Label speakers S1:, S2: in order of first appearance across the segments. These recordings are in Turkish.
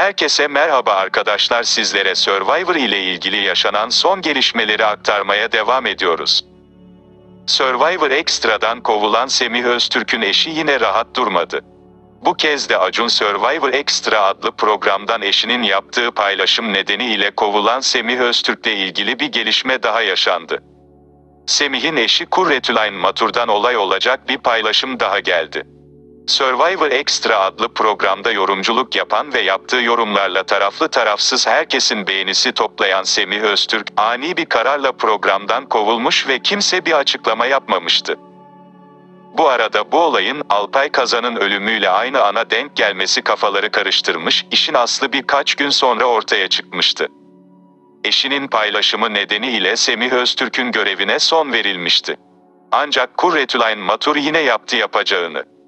S1: Herkese merhaba arkadaşlar sizlere Survivor ile ilgili yaşanan son gelişmeleri aktarmaya devam ediyoruz. Survivor Extra'dan kovulan Semih Öztürk'ün eşi yine rahat durmadı. Bu kez de Acun Survivor Extra adlı programdan eşinin yaptığı paylaşım nedeniyle kovulan Semih Öztürk'le ilgili bir gelişme daha yaşandı. Semih'in eşi Kurretülayn Matur'dan olay olacak bir paylaşım daha geldi. Survivor Extra adlı programda yorumculuk yapan ve yaptığı yorumlarla taraflı tarafsız herkesin beğenisi toplayan Semih Öztürk, ani bir kararla programdan kovulmuş ve kimse bir açıklama yapmamıştı. Bu arada bu olayın Alpay Kazan'ın ölümüyle aynı ana denk gelmesi kafaları karıştırmış, işin aslı birkaç gün sonra ortaya çıkmıştı. Eşinin paylaşımı nedeniyle Semih Öztürk'ün görevine son verilmişti. Ancak Kurretülayn Matur yine yaptı yapacağını.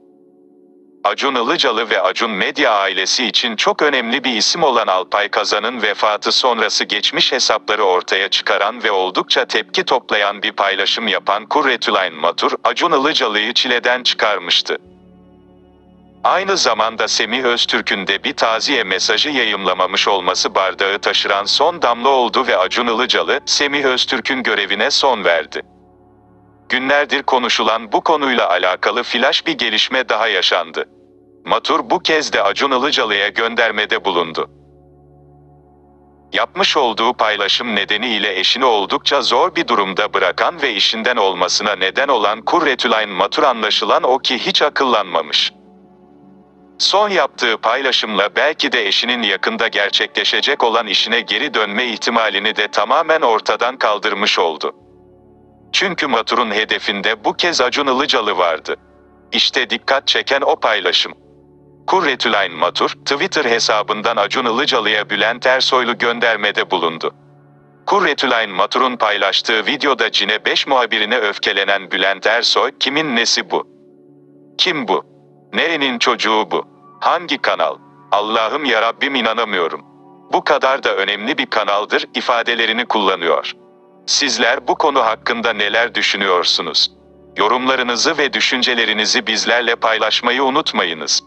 S1: Acun Ilıcalı ve Acun Medya ailesi için çok önemli bir isim olan Alpay Kazan'ın vefatı sonrası geçmiş hesapları ortaya çıkaran ve oldukça tepki toplayan bir paylaşım yapan Kurretülayn Matur, Acun Ilıcalı'yı çileden çıkarmıştı. Aynı zamanda Semih Öztürk'ün de bir taziye mesajı yayımlamamış olması bardağı taşıran son damla oldu ve Acun Ilıcalı, Semih Öztürk'ün görevine son verdi. Günlerdir konuşulan bu konuyla alakalı flash bir gelişme daha yaşandı. Matur bu kez de Acun Ilıcalı'ya göndermede bulundu. Yapmış olduğu paylaşım nedeniyle eşini oldukça zor bir durumda bırakan ve işinden olmasına neden olan Kurretülayn Matur anlaşılan o ki hiç akıllanmamış. Son yaptığı paylaşımla belki de eşinin yakında gerçekleşecek olan işine geri dönme ihtimalini de tamamen ortadan kaldırmış oldu. Çünkü Matur'un hedefinde bu kez Acun Ilıcalı vardı. İşte dikkat çeken o paylaşım. Kurretülayn Matur, Twitter hesabından Acun Ilıcalı'ya Bülent Ersoylu göndermede bulundu. Kurretülayn Matur'un paylaştığı videoda Cine 5 muhabirine öfkelenen Bülent Ersoy, kimin nesi bu? Kim bu? Nerenin çocuğu bu? Hangi kanal? Allah'ım yarabbim inanamıyorum. Bu kadar da önemli bir kanaldır ifadelerini kullanıyor. Sizler bu konu hakkında neler düşünüyorsunuz? Yorumlarınızı ve düşüncelerinizi bizlerle paylaşmayı unutmayınız.